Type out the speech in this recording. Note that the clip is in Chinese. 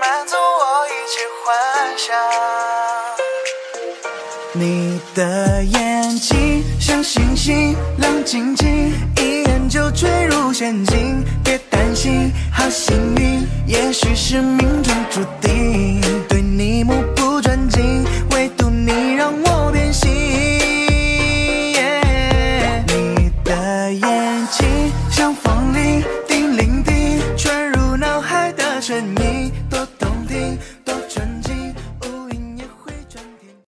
满足我一切幻想，你的眼睛像星星亮晶晶，一眼就坠入陷阱。别担心，好幸运，也许是命中注定，对你目不转睛，唯独你让我偏心。你的眼睛像风铃，叮铃叮，传入脑海的声音。